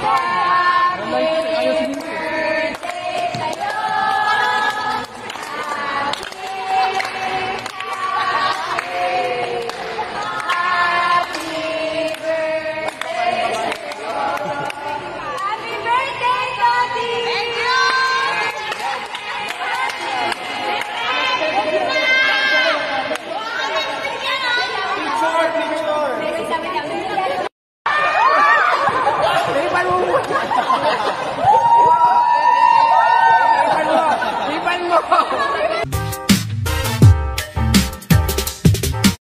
Bye.